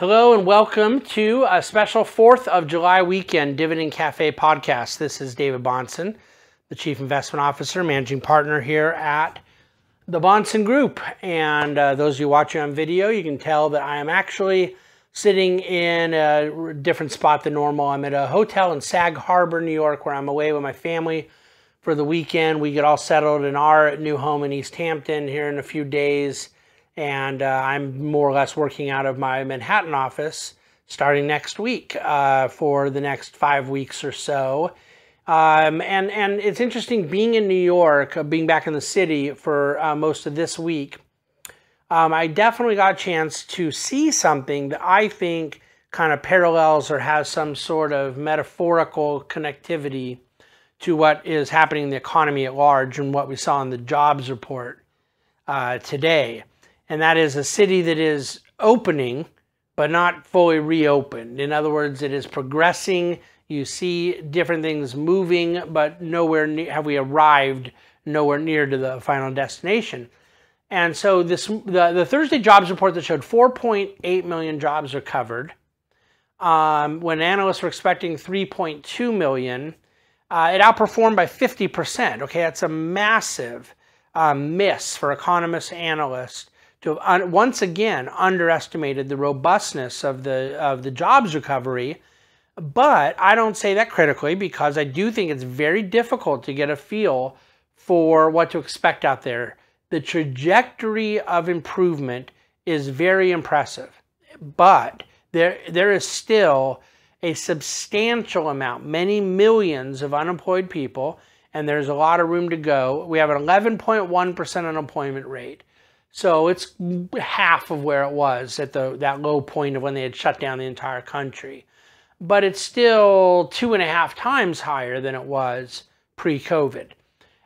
Hello and welcome to a special 4th of July weekend Dividend Cafe podcast. This is David Bahnsen, the Chief Investment Officer, Managing Partner here at the Bahnsen Group. And uh, those of you watching on video, you can tell that I am actually sitting in a different spot than normal. I'm at a hotel in Sag Harbor, New York, where I'm away with my family for the weekend. We get all settled in our new home in East Hampton here in a few days. And uh, I'm more or less working out of my Manhattan office starting next week uh, for the next five weeks or so. Um, and, and it's interesting being in New York, uh, being back in the city for uh, most of this week. Um, I definitely got a chance to see something that I think kind of parallels or has some sort of metaphorical connectivity to what is happening in the economy at large and what we saw in the jobs report uh, today. And that is a city that is opening, but not fully reopened. In other words, it is progressing. You see different things moving, but nowhere near, have we arrived nowhere near to the final destination. And so this the, the Thursday jobs report that showed 4.8 million jobs are covered. Um, when analysts were expecting 3.2 million, uh, it outperformed by 50%. Okay, that's a massive uh, miss for economists, analysts to have once again underestimated the robustness of the of the jobs recovery. But I don't say that critically because I do think it's very difficult to get a feel for what to expect out there. The trajectory of improvement is very impressive, but there there is still a substantial amount, many millions of unemployed people, and there's a lot of room to go. We have an 11.1% unemployment rate. So it's half of where it was at the that low point of when they had shut down the entire country. But it's still two and a half times higher than it was pre-COVID.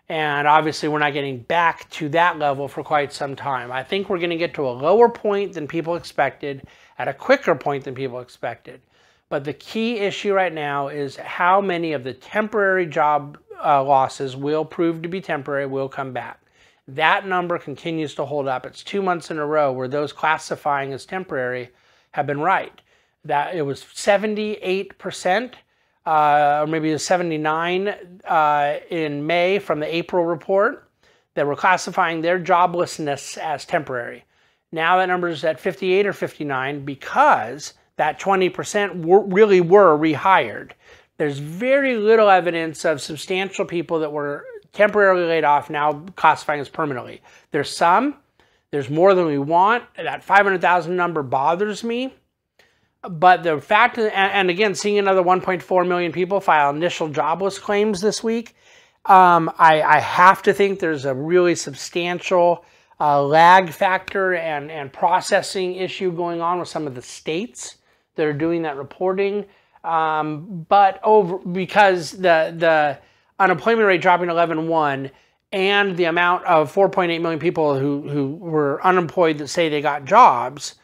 And obviously we're not getting back to that level for quite some time. I think we're going to get to a lower point than people expected, at a quicker point than people expected. But the key issue right now is how many of the temporary job uh, losses will prove to be temporary, will come back. That number continues to hold up. It's two months in a row where those classifying as temporary have been right. That it was 78%, uh, or maybe it was 79 uh, in May from the April report that were classifying their joblessness as temporary. Now that number is at 58 or 59 because that 20% were, really were rehired. There's very little evidence of substantial people that were temporarily laid off now classifying as permanently. There's some, there's more than we want. That 500,000 number bothers me. But the fact, and again, seeing another 1.4 million people file initial jobless claims this week, um, I, I, have to think there's a really substantial uh, lag factor and, and processing issue going on with some of the states that are doing that reporting. Um, but over because the the unemployment rate dropping 11.1 and the amount of 4.8 million people who, who were unemployed that say they got jobs,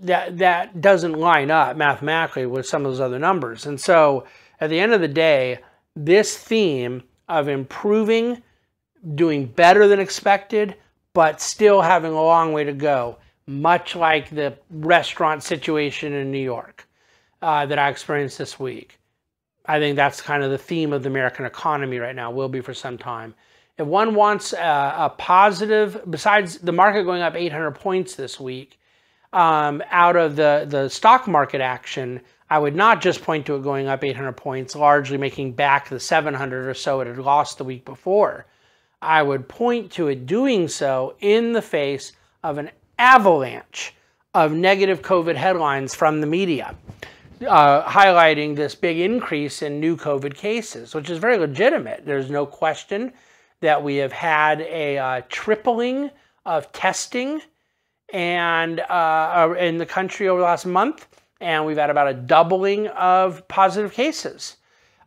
that, that doesn't line up mathematically with some of those other numbers. And so at the end of the day, this theme of improving, doing better than expected, but still having a long way to go, much like the restaurant situation in New York uh, that I experienced this week. I think that's kind of the theme of the American economy right now, will be for some time. If one wants a, a positive, besides the market going up 800 points this week, um, out of the, the stock market action, I would not just point to it going up 800 points, largely making back the 700 or so it had lost the week before. I would point to it doing so in the face of an avalanche of negative COVID headlines from the media uh, highlighting this big increase in new COVID cases, which is very legitimate. There's no question that we have had a uh, tripling of testing and uh, in the country over the last month, and we've had about a doubling of positive cases.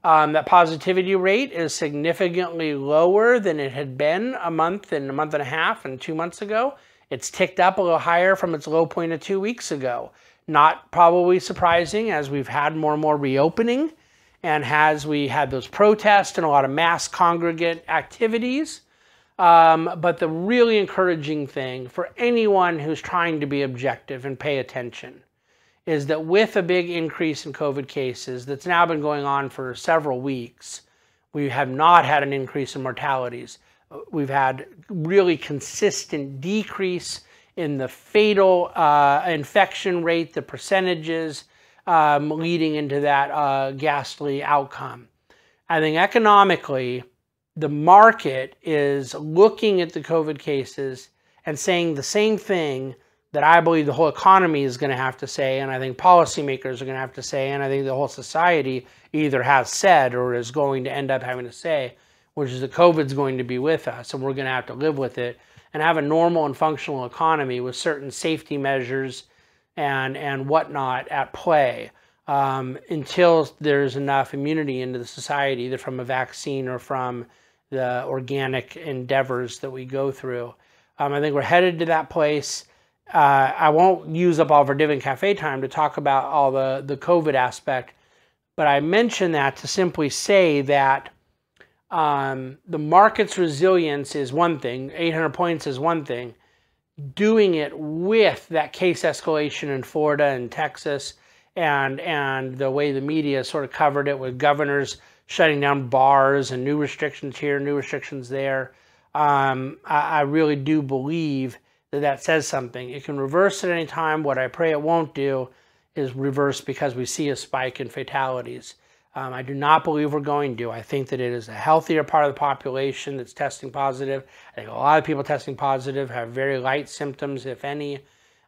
Um, that positivity rate is significantly lower than it had been a month and a month and a half and two months ago. It's ticked up a little higher from its low point of two weeks ago. Not probably surprising as we've had more and more reopening and as we had those protests and a lot of mass congregate activities. Um, but the really encouraging thing for anyone who's trying to be objective and pay attention is that with a big increase in COVID cases that's now been going on for several weeks, we have not had an increase in mortalities. We've had really consistent decrease in the fatal uh, infection rate, the percentages um, leading into that uh, ghastly outcome. I think economically, the market is looking at the COVID cases and saying the same thing that I believe the whole economy is going to have to say, and I think policymakers are going to have to say, and I think the whole society either has said or is going to end up having to say, which is that COVID's going to be with us and we're going to have to live with it and have a normal and functional economy with certain safety measures and, and whatnot at play um, until there's enough immunity into the society, either from a vaccine or from the organic endeavors that we go through. Um, I think we're headed to that place. Uh, I won't use up all of our Dividend Cafe time to talk about all the, the COVID aspect, but I mention that to simply say that um, the market's resilience is one thing, 800 points is one thing. Doing it with that case escalation in Florida and Texas, and and the way the media sort of covered it with governors shutting down bars and new restrictions here, new restrictions there. Um, I, I really do believe that that says something. It can reverse at any time. What I pray it won't do is reverse because we see a spike in fatalities. Um, I do not believe we're going to. I think that it is a healthier part of the population that's testing positive. I think a lot of people testing positive have very light symptoms, if any.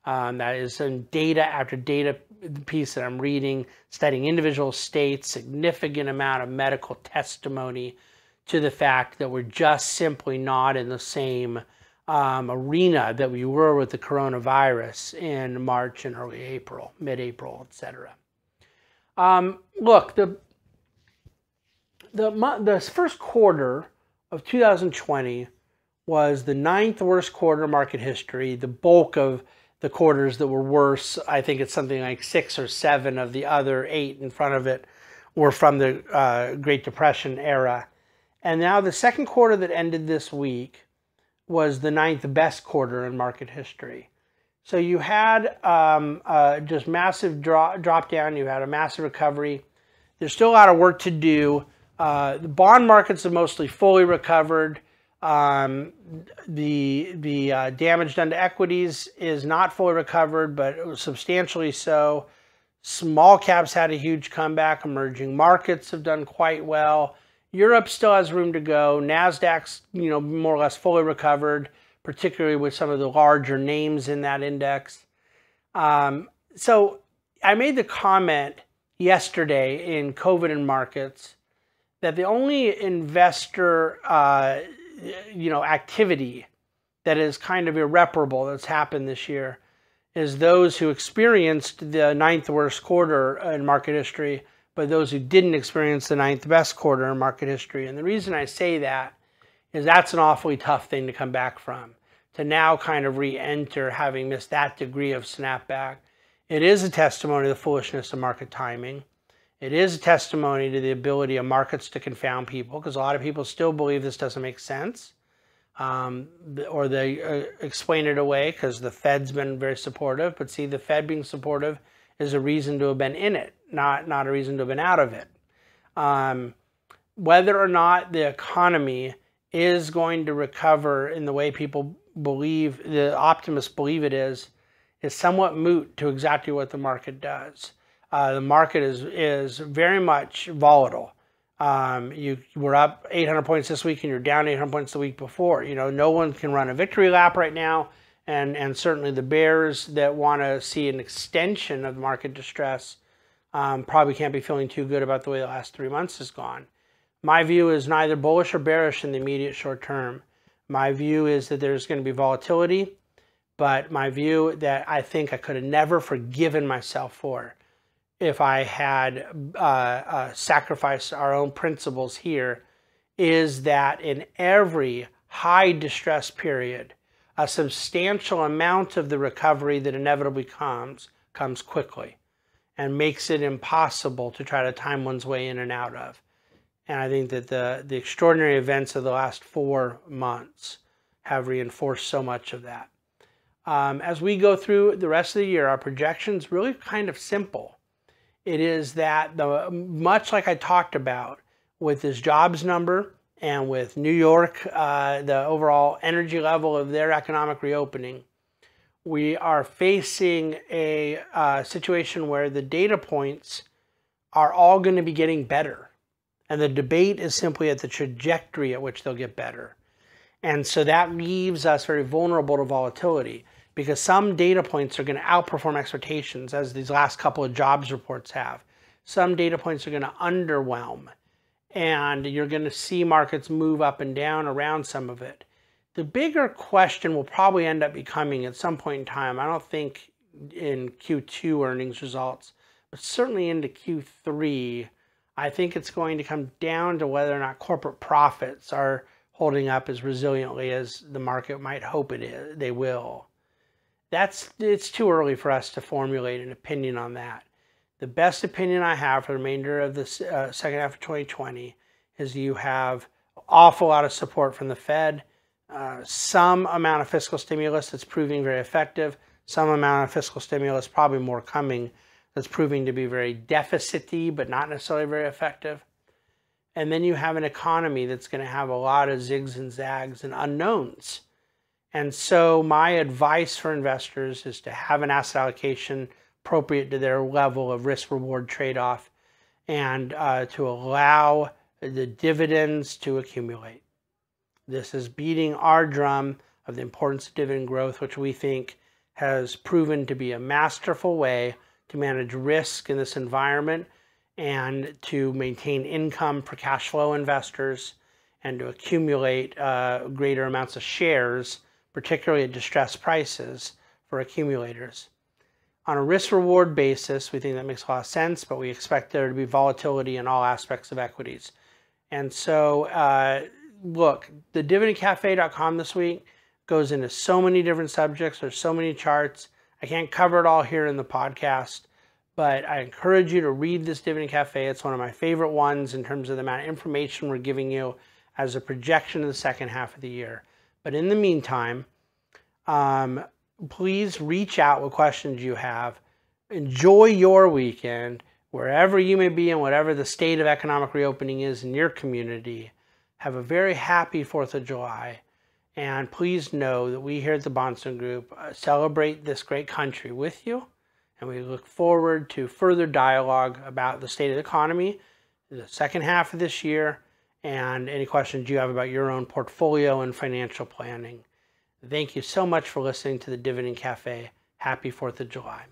Um, that is some data after data piece that I'm reading, studying individual states, significant amount of medical testimony to the fact that we're just simply not in the same um, arena that we were with the coronavirus in March and early April, mid-April, etc. Um, look, the, the, the first quarter of 2020 was the ninth worst quarter in market history. The bulk of the quarters that were worse, I think it's something like six or seven of the other eight in front of it were from the uh, Great Depression era. And now the second quarter that ended this week was the ninth best quarter in market history. So you had um, uh, just massive drop, drop down, you had a massive recovery. There's still a lot of work to do. Uh, the bond markets have mostly fully recovered. Um, the the uh, damage done to equities is not fully recovered, but substantially so. Small caps had a huge comeback. Emerging markets have done quite well. Europe still has room to go. Nasdaq's, you know, more or less fully recovered, particularly with some of the larger names in that index. Um, so I made the comment yesterday in COVID and markets that the only investor, uh, you know, activity that is kind of irreparable that's happened this year is those who experienced the ninth worst quarter in market history but those who didn't experience the ninth best quarter in market history. And the reason I say that is that's an awfully tough thing to come back from. To now kind of re-enter having missed that degree of snapback. It is a testimony to the foolishness of market timing. It is a testimony to the ability of markets to confound people because a lot of people still believe this doesn't make sense. Um, or they uh, explain it away because the Fed's been very supportive. But see, the Fed being supportive is a reason to have been in it, not, not a reason to have been out of it. Um, whether or not the economy is going to recover in the way people believe, the optimists believe it is, is somewhat moot to exactly what the market does. Uh, the market is, is very much volatile. Um, you were up 800 points this week and you're down 800 points the week before. You know, no one can run a victory lap right now and, and certainly the bears that want to see an extension of the market distress um, probably can't be feeling too good about the way the last three months has gone. My view is neither bullish or bearish in the immediate short term. My view is that there's going to be volatility, but my view that I think I could have never forgiven myself for if I had uh, uh, sacrificed our own principles here is that in every high distress period, a substantial amount of the recovery that inevitably comes comes quickly and makes it impossible to try to time one's way in and out of. And I think that the, the extraordinary events of the last four months have reinforced so much of that. Um, as we go through the rest of the year, our projections really kind of simple. It is that the much like I talked about with this jobs number and with New York, uh, the overall energy level of their economic reopening, we are facing a uh, situation where the data points are all going to be getting better. And the debate is simply at the trajectory at which they'll get better. And so that leaves us very vulnerable to volatility because some data points are going to outperform expectations, as these last couple of jobs reports have. Some data points are going to underwhelm, and you're going to see markets move up and down around some of it. The bigger question will probably end up becoming at some point in time, I don't think in Q2 earnings results, but certainly into Q3, I think it's going to come down to whether or not corporate profits are holding up as resiliently as the market might hope it is, they will. That's it's too early for us to formulate an opinion on that. The best opinion I have for the remainder of the uh, second half of 2020 is you have awful lot of support from the Fed, uh, some amount of fiscal stimulus that's proving very effective, some amount of fiscal stimulus, probably more coming, that's proving to be very deficity but not necessarily very effective. And then you have an economy that's going to have a lot of zigs and zags and unknowns. And so, my advice for investors is to have an asset allocation appropriate to their level of risk reward trade off and uh, to allow the dividends to accumulate. This is beating our drum of the importance of dividend growth, which we think has proven to be a masterful way to manage risk in this environment and to maintain income for cash flow investors and to accumulate uh, greater amounts of shares, particularly at distressed prices for accumulators. On a risk reward basis, we think that makes a lot of sense, but we expect there to be volatility in all aspects of equities. And so, uh, look, the dividendcafe.com this week goes into so many different subjects. There's so many charts. I can't cover it all here in the podcast but I encourage you to read this Dividend Cafe. It's one of my favorite ones in terms of the amount of information we're giving you as a projection of the second half of the year. But in the meantime, um, please reach out with questions you have. Enjoy your weekend wherever you may be and whatever the state of economic reopening is in your community. Have a very happy 4th of July. And please know that we here at the Bahnsen Group uh, celebrate this great country with you and we look forward to further dialogue about the state of the economy in the second half of this year and any questions you have about your own portfolio and financial planning. Thank you so much for listening to the Dividend Cafe. Happy 4th of July.